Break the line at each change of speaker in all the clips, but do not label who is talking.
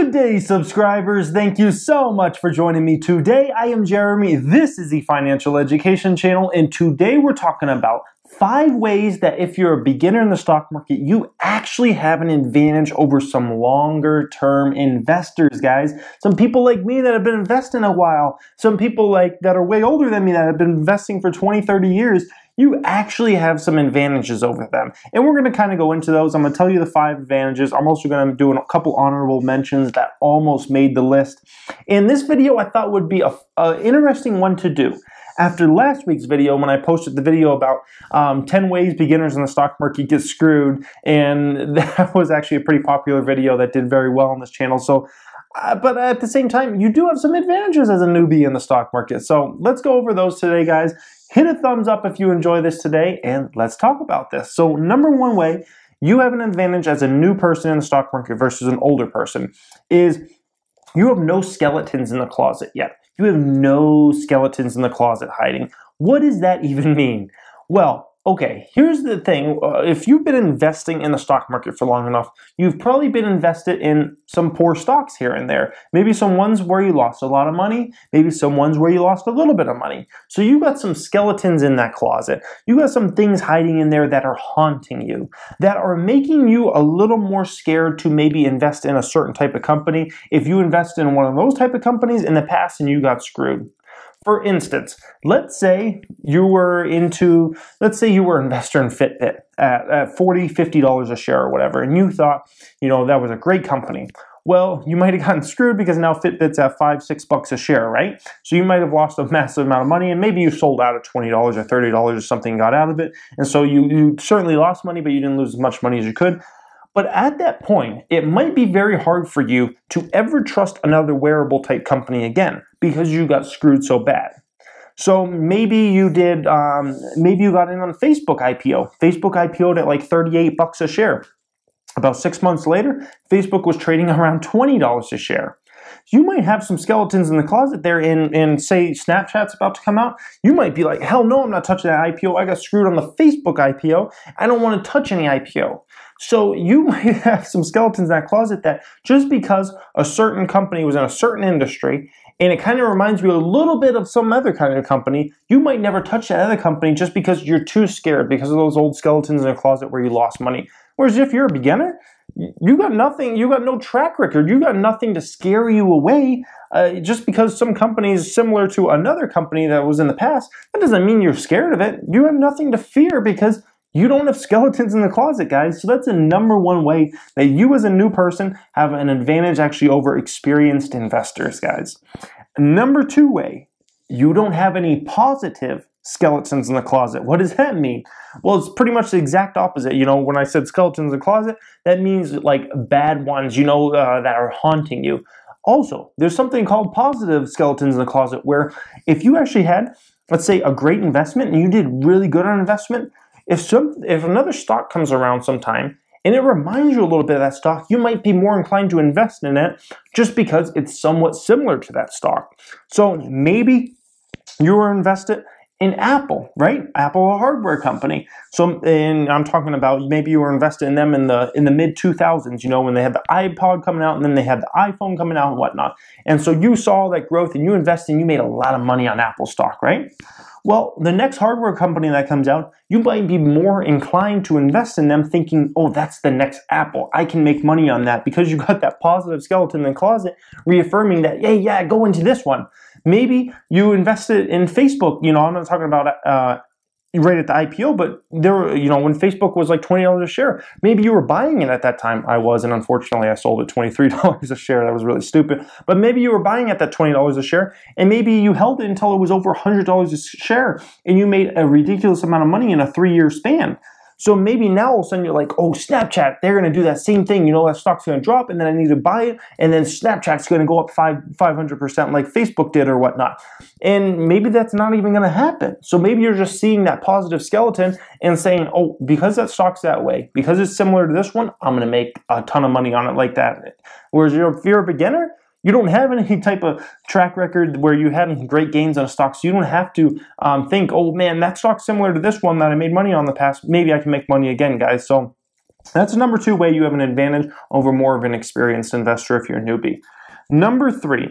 Good day, subscribers. Thank you so much for joining me today. I am Jeremy. This is the Financial Education Channel, and today we're talking about five ways that if you're a beginner in the stock market, you actually have an advantage over some longer term investors, guys. Some people like me that have been investing a while, some people like that are way older than me that have been investing for 20, 30 years you actually have some advantages over them. And we're going to kind of go into those. I'm going to tell you the five advantages. I'm also going to do a couple honorable mentions that almost made the list. In this video, I thought would be an interesting one to do. After last week's video, when I posted the video about um, 10 ways beginners in the stock market get screwed, and that was actually a pretty popular video that did very well on this channel. So uh, but at the same time, you do have some advantages as a newbie in the stock market. So let's go over those today, guys. Hit a thumbs up if you enjoy this today, and let's talk about this. So, number one way you have an advantage as a new person in the stock market versus an older person is you have no skeletons in the closet yet. You have no skeletons in the closet hiding. What does that even mean? Well, Okay, here's the thing. Uh, if you've been investing in the stock market for long enough, you've probably been invested in some poor stocks here and there. Maybe some ones where you lost a lot of money, maybe some ones where you lost a little bit of money. So you got some skeletons in that closet. You got some things hiding in there that are haunting you, that are making you a little more scared to maybe invest in a certain type of company. If you invest in one of those type of companies in the past and you got screwed. For instance, let's say you were into, let's say you were an investor in Fitbit at, at $40, $50 a share or whatever, and you thought, you know, that was a great company. Well, you might have gotten screwed because now Fitbit's at five, six bucks a share, right? So you might have lost a massive amount of money, and maybe you sold out at $20 or $30 or something, got out of it. And so you, you certainly lost money, but you didn't lose as much money as you could. But at that point, it might be very hard for you to ever trust another wearable type company again because you got screwed so bad. So maybe you did, um, maybe you got in on Facebook IPO. Facebook IPO'd at like 38 bucks a share. About six months later, Facebook was trading around $20 a share. You might have some skeletons in the closet there in, in say Snapchat's about to come out. You might be like, hell no, I'm not touching that IPO. I got screwed on the Facebook IPO. I don't want to touch any IPO. So you might have some skeletons in that closet that just because a certain company was in a certain industry and it kind of reminds you a little bit of some other kind of company, you might never touch that other company just because you're too scared because of those old skeletons in a closet where you lost money. Whereas if you're a beginner, you got nothing, you got no track record, you got nothing to scare you away. Uh, just because some company is similar to another company that was in the past, that doesn't mean you're scared of it. You have nothing to fear because you don't have skeletons in the closet, guys. So that's the number one way that you as a new person have an advantage actually over experienced investors, guys. Number two way, you don't have any positive skeletons in the closet. What does that mean? Well, it's pretty much the exact opposite. You know, when I said skeletons in the closet, that means like bad ones, you know, uh, that are haunting you. Also, there's something called positive skeletons in the closet where if you actually had, let's say, a great investment and you did really good on investment, if some if another stock comes around sometime and it reminds you a little bit of that stock, you might be more inclined to invest in it just because it's somewhat similar to that stock. So maybe you were invested in Apple, right? Apple, a hardware company. So, and I'm talking about maybe you were invested in them in the in the mid 2000s. You know, when they had the iPod coming out, and then they had the iPhone coming out and whatnot. And so you saw that growth, and you invested, and you made a lot of money on Apple stock, right? Well, the next hardware company that comes out, you might be more inclined to invest in them thinking, oh, that's the next Apple. I can make money on that because you got that positive skeleton in the closet reaffirming that, yeah, yeah, go into this one. Maybe you invested in Facebook. You know, I'm not talking about uh, right at the IPO, but there were, you know, when Facebook was like $20 a share, maybe you were buying it at that time. I was, and unfortunately I sold it $23 a share. That was really stupid. But maybe you were buying at that $20 a share, and maybe you held it until it was over $100 a share, and you made a ridiculous amount of money in a three year span. So maybe now all of a sudden you're like, oh, Snapchat, they're going to do that same thing. You know, that stock's going to drop and then I need to buy it. And then Snapchat's going to go up five, 500% like Facebook did or whatnot. And maybe that's not even going to happen. So maybe you're just seeing that positive skeleton and saying, oh, because that stock's that way, because it's similar to this one, I'm going to make a ton of money on it like that. Whereas if you're a beginner, you don't have any type of track record where you had great gains on a stock, so you don't have to um, think, oh man, that stock's similar to this one that I made money on the past. Maybe I can make money again, guys. So That's number two way you have an advantage over more of an experienced investor if you're a newbie. Number three,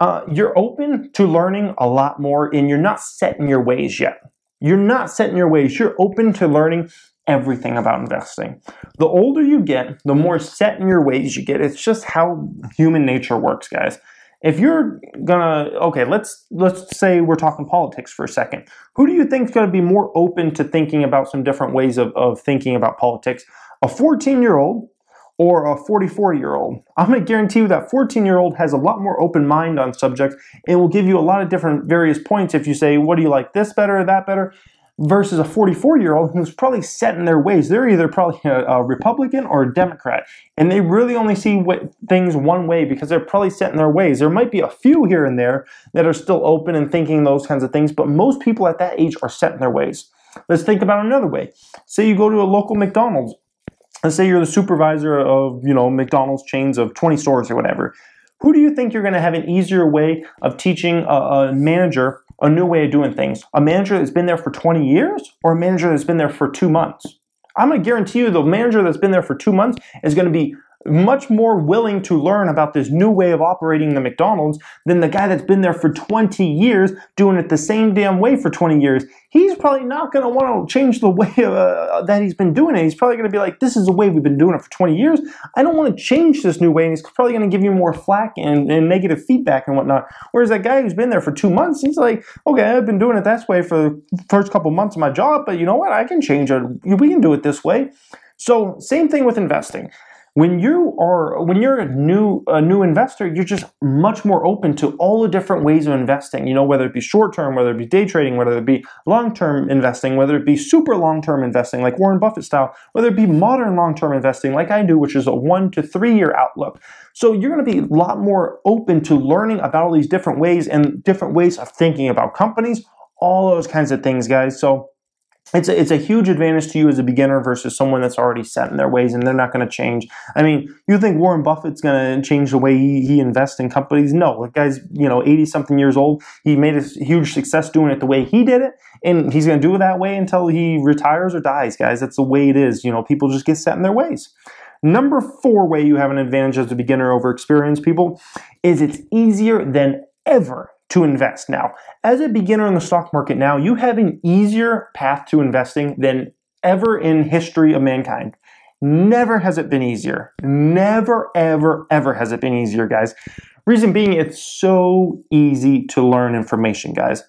uh, you're open to learning a lot more and you're not set in your ways yet. You're not set in your ways. You're open to learning everything about investing. The older you get, the more set in your ways you get. It's just how human nature works, guys. If you're gonna okay, let's let's say we're talking politics for a second. Who do you think is gonna be more open to thinking about some different ways of, of thinking about politics? A 14 year old or a 44 year old. I'm going to guarantee you that 14 year old has a lot more open mind on subjects and will give you a lot of different various points if you say, what do you like this better or that better? Versus a 44 year old who's probably set in their ways. They're either probably a, a Republican or a Democrat, and they really only see what, things one way because they're probably set in their ways. There might be a few here and there that are still open and thinking those kinds of things, but most people at that age are set in their ways. Let's think about another way. Say you go to a local McDonald's let's say you're the supervisor of you know mcdonald's chains of 20 stores or whatever who do you think you're going to have an easier way of teaching a, a, manager a new way of doing things. A manager that's been there for 20 years or a manager that's been there for two months? I'm going to guarantee you the manager that's been there for two months is going to be much more willing to learn about this new way of operating the McDonald's than the guy that's been there for 20 years doing it the same damn way for 20 years. He's probably not going to want to change the way uh, that he's been doing it. He's probably going to be like, this is the way we've been doing it for 20 years. I don't want to change this new way. And he's probably going to give you more flack and, and negative feedback and whatnot. Whereas that guy who's been there for two months, he's like, okay, I've been doing it this way for the first couple months of my job, but you know what? I can change it. We can do it this way. So, same thing with investing. When you are when you're a new a new investor, you're just much more open to all the different ways of investing. You know, whether it be short term, whether it be day trading, whether it be long term investing, whether it be super long term investing like Warren Buffett style, whether it be modern long term investing like I do, which is a one to three year outlook. So you're going to be a lot more open to learning about all these different ways and different ways of thinking about companies, all those kinds of things, guys. So it's a, it's a huge advantage to you as a beginner versus someone that's already set in their ways and they're not going to change. I mean, you think Warren Buffett's going to change the way he, he invests in companies? No, the guy's you know 80 something years old. He made a huge success doing it the way he did it, and he's going to do it that way until he retires or dies, guys. That's the way it is. You know, people just get set in their ways. Number four way you have an advantage as a beginner over experienced people is it's easier than ever to invest. Now, as a beginner in the stock market now, you have an easier path to investing than ever in history of mankind. Never has it been easier. Never, ever, ever has it been easier, guys. Reason being, it's so easy to learn information, guys.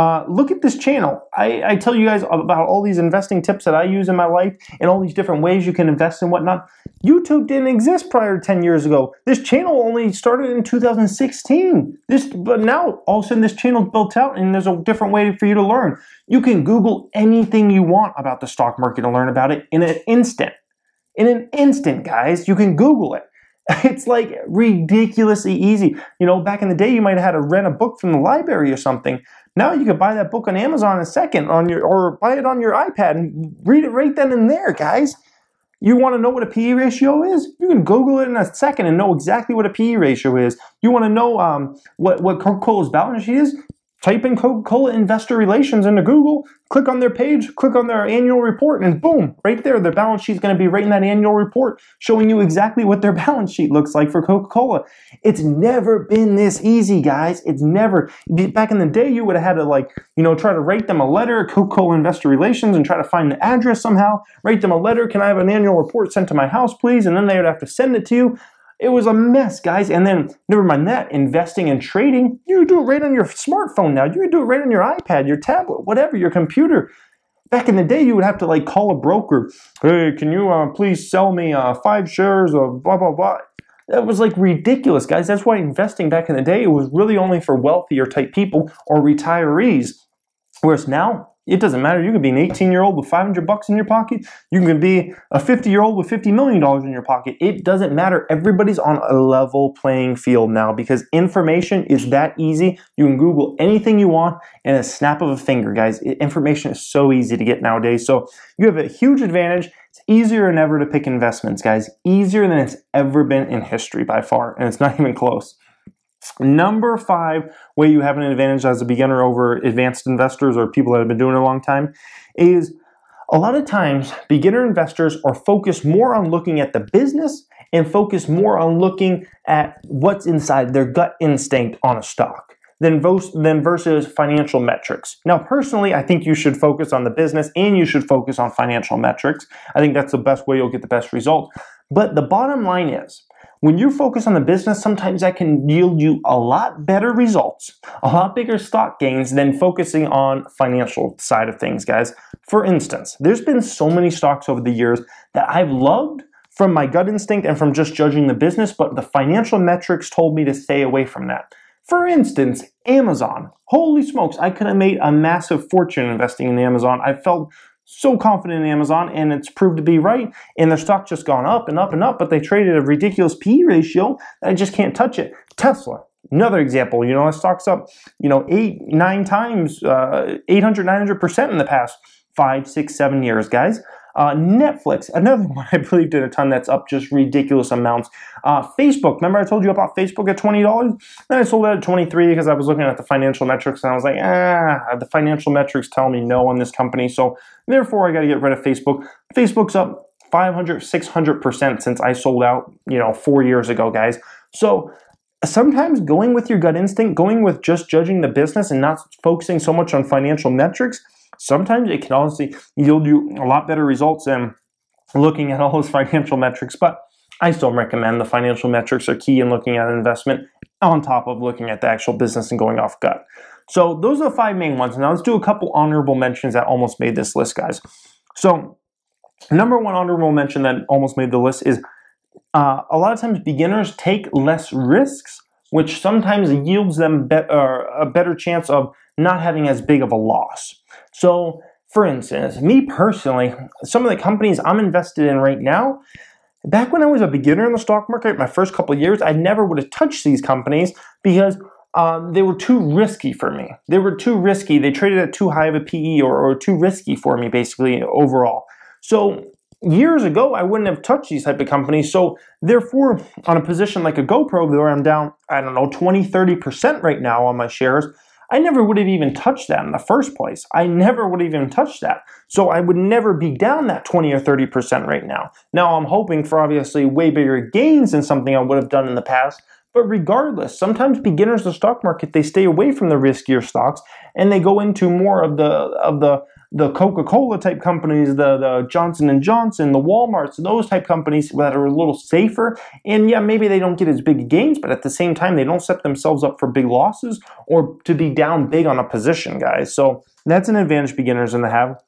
Uh, look at this channel. I, I, tell you guys about all these investing tips that I use in my life and all these different ways you can invest and whatnot. YouTube didn't exist prior to 10 years ago. This channel only started in 2016. This, but now all of a sudden this channel's built out and there's a different way for you to learn. You can Google anything you want about the stock market and learn about it in an instant. In an instant, guys, you can Google it. It's like ridiculously easy. You know, back in the day, you might have had to rent a book from the library or something. Now you can buy that book on Amazon in a second on your or buy it on your iPad and read it right then and there, guys. You want to know what a PE ratio is? You can Google it in a second and know exactly what a PE ratio is. You want to know um, what, what Coca-Cola's balance sheet is? Type in Coca-Cola investor relations into Google, click on their page, click on their annual report, and boom, right there, their balance sheet is going to be right in that annual report, showing you exactly what their balance sheet looks like for Coca-Cola. It's never been this easy, guys. It's never. Back in the day, you would have had to like, you know, try to write them a letter, Coca-Cola investor relations, and try to find the address somehow. Write them a letter. Can I have an annual report sent to my house, please? And then they would have to send it to you. It was a mess, guys. And then, never mind that, investing and trading, you do it right on your smartphone now. You can do it right on your iPad, your tablet, whatever, your computer. Back in the day, you would have to like call a broker. Hey, can you uh, please sell me uh, five shares of blah blah blah? That was like ridiculous, guys. That's why investing back in the day it was really only for wealthier type people or retirees. Whereas now, it doesn't matter. You could be an 18 year old with 500 bucks in your pocket. You can be a 50 year old with 50 million dollars in your pocket. It doesn't matter. Everybody's on a level playing field now because information is that easy. You can Google anything you want in a snap of a finger, guys. Information is so easy to get nowadays. So you have a huge advantage. It's easier than ever to pick investments, guys. Easier than it's ever been in history by far, and it's not even close. Number five way you have an advantage as a beginner over advanced investors or people that have been doing it a long time is a lot of times beginner investors are focused more on looking at the business and focus more on looking at what's inside their gut instinct on a stock than, than versus financial metrics. Now, personally, I think you should focus on the business and you should focus on financial metrics. I think that's the best way you'll get the best results. But the bottom line is, when you focus on the business, sometimes that can yield you a lot better results, a lot bigger stock gains than focusing on financial side of things, guys. For instance, there's been so many stocks over the years that I've loved from my gut instinct and from just judging the business, but the financial metrics told me to stay away from that. For instance, Amazon. Holy smokes, I could have made a massive fortune investing in Amazon. I felt so confident in Amazon and it's proved to be right. And their stock just gone up and up and up, but they traded a ridiculous P ratio that I just can't touch it. Tesla, another example, you know, it stock's up, you know, eight, nine times, uh, 800, 900% in the past five, six, seven years, guys. Uh, Netflix, another one I believe did a ton that's up just ridiculous amounts. Uh, Facebook, remember I told you about Facebook at $20? Then I sold it at 23 because I was looking at the financial metrics and I was like, ah, the financial metrics tell me no on this company. So therefore I got to get rid of Facebook. Facebook's up 500, 600% since I sold out, you know, four years ago, guys. So sometimes going with your gut instinct, going with just judging the business and not focusing so much on financial metrics – sometimes it can honestly yield you a lot better results than looking at all those financial metrics. But I still recommend the financial metrics are key in looking at an investment on top of looking at the actual business and going off gut. So those are the five main ones. Now let's do a couple honorable mentions that almost made this list, guys. So number one honorable mention that almost made the list is uh, a lot of times beginners take less risks, which sometimes yields them be- uh, a better chance of not having as big of a loss. So, for instance, me personally, some of the companies I'm invested in right now, back when I was a beginner in the stock market, my first couple years, I never would have touched these companies because um, they were too risky for me. They were too risky. They traded at too high of a PE or, or too risky for me, basically, overall. So, years ago, I wouldn't have touched these type of companies. So, therefore, on a position like a GoPro, where I'm down, I don't know, 20, 30% right now on my shares, I never would have even touched that in the first place. I never would have even touched that. So I would never be down that 20 or 30% right now. Now I'm hoping for obviously way bigger gains than something I would have done in the past. But regardless, sometimes beginners of the stock market they stay away from the riskier stocks and they go into more of the of the the Coca-Cola type companies, the, the Johnson & Johnson, the Walmarts, those type companies that are a little safer. And yeah, maybe they don't get as big gains, but at the same time, they don't set themselves up for big losses or to be down big on a position, guys. So that's an advantage beginners in the have.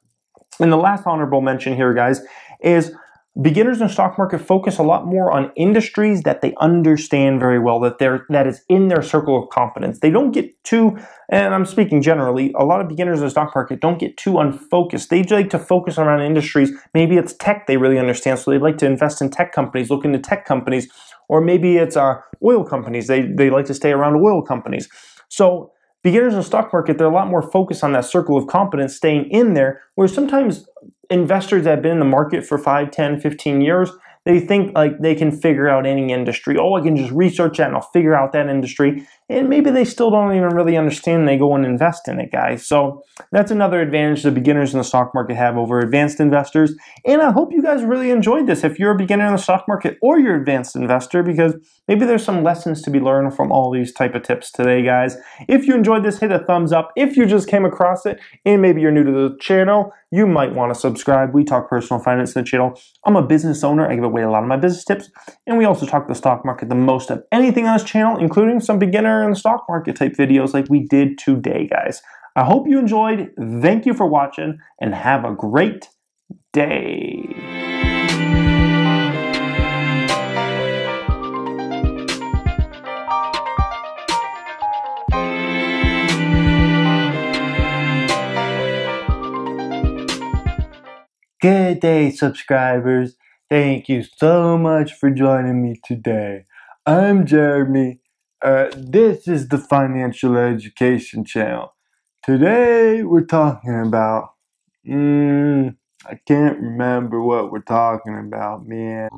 And the last honorable mention here, guys, is beginners in the stock market focus a lot more on industries that they understand very well that they're that is in their circle of competence. They don't get too and i'm speaking generally a lot of beginners in the stock market don't get too unfocused. They like to focus around industries. Maybe it's tech they really understand so they like to invest in tech companies look into tech companies or maybe it's uh, oil companies. They, they like to stay around oil companies. So beginners in the stock market they're a lot more focused on that circle of competence staying in there where sometimes investors that have been in the market for 5, 10, 15 years, they think like they can figure out any industry. Oh, I can just research that and I'll figure out that industry. And maybe they still don't even really understand. They go and invest in it, guys. So that's another advantage the beginners in the stock market have over advanced investors. And I hope you guys really enjoyed this. If you're a beginner in the stock market or you're an advanced investor, because maybe there's some lessons to be learned from all these type of tips today, guys. If you enjoyed this, hit a thumbs up. If you just came across it and maybe you're new to the channel, you might want to subscribe. We talk personal finance in the channel. I'm a business owner. I give away a lot of my business tips. And we also talk the stock market the most of anything on this channel, including some beginner and stock market type videos like we did today, guys. I hope you enjoyed. Thank you for watching and have a great day. Good day, subscribers. Thank you so much for joining me today. I'm Jeremy. Uh, this is the Financial Education Channel. Today we're talking about. Mm, I can't remember what we're talking about, man.